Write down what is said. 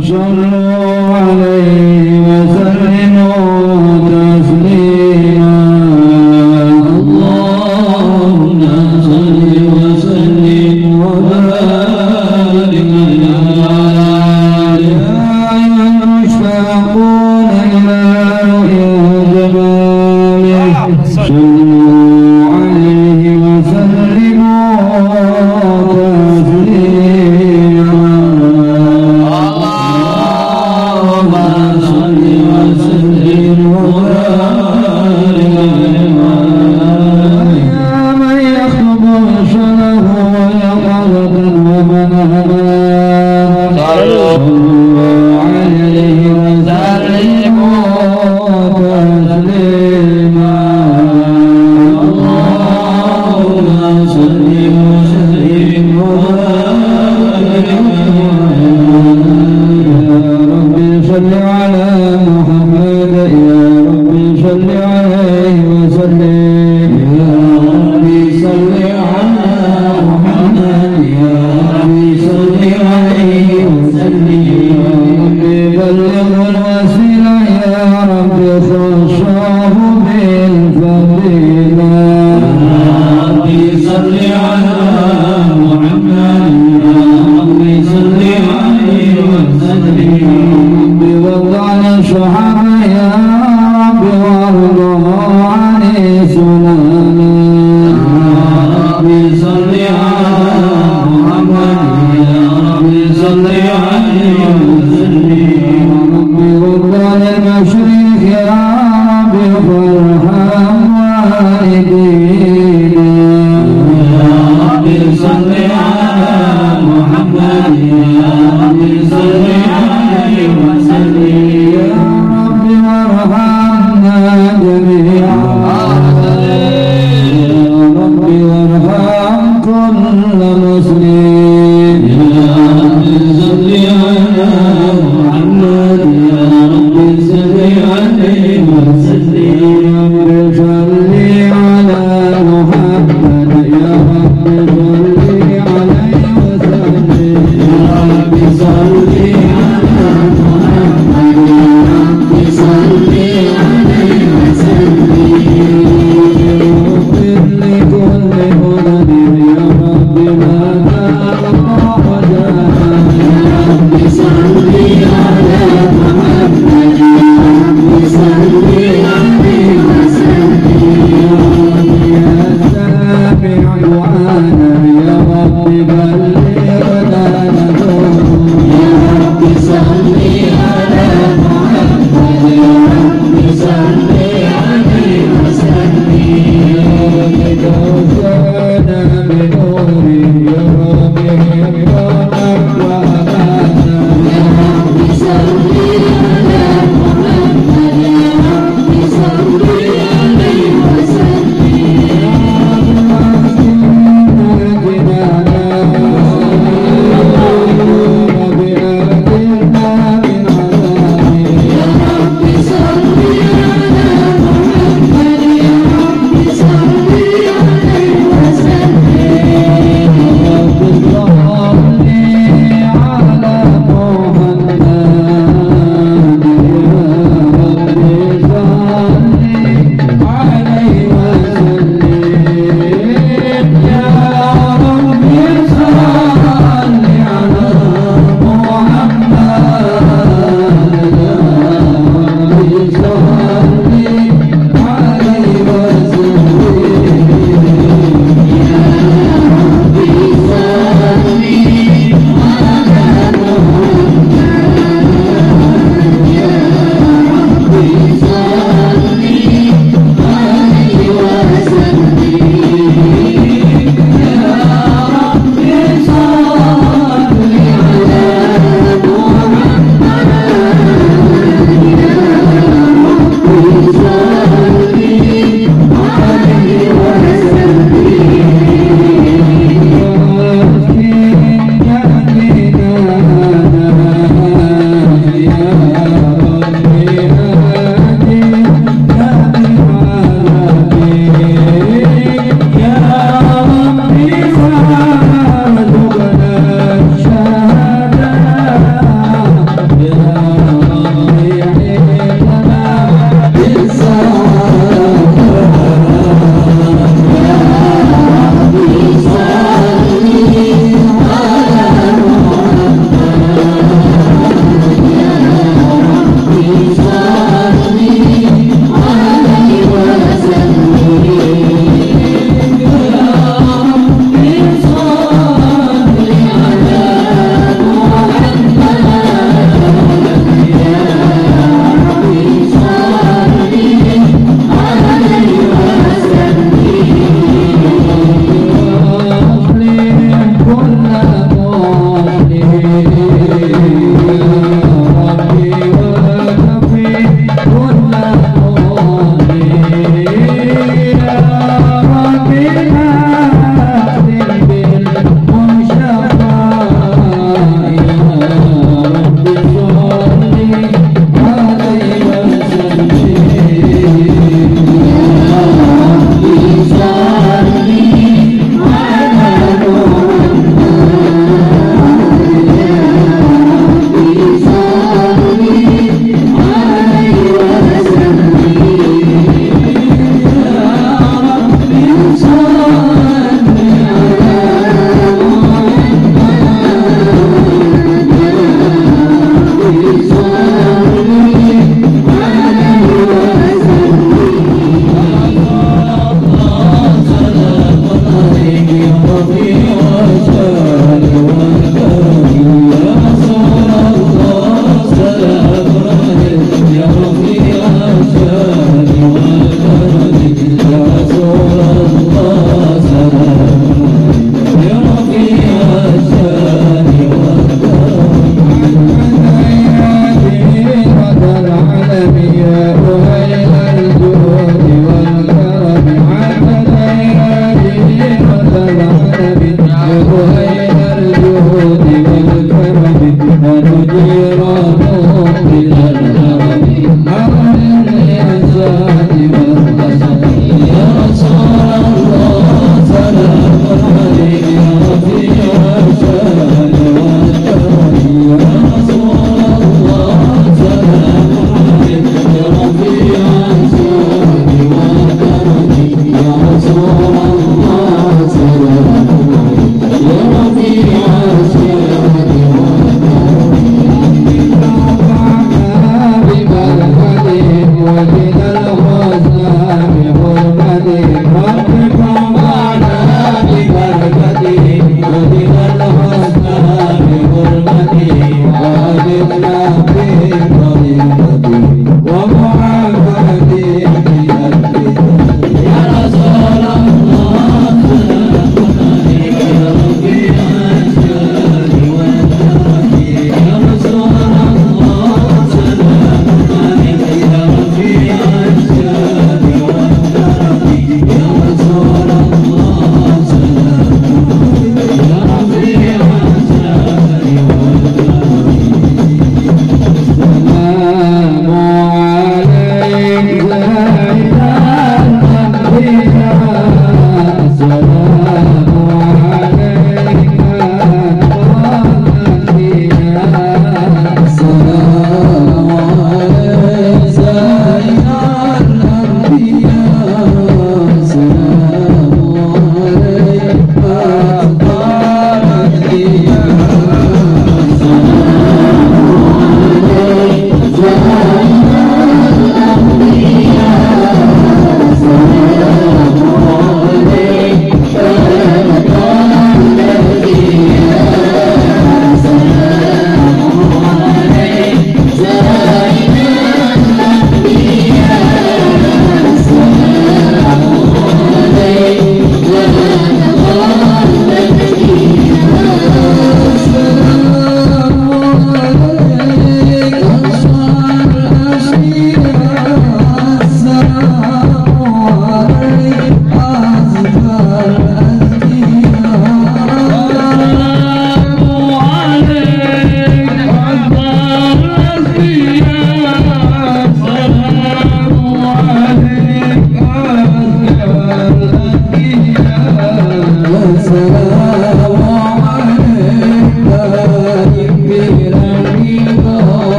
صلوا عليه Oh.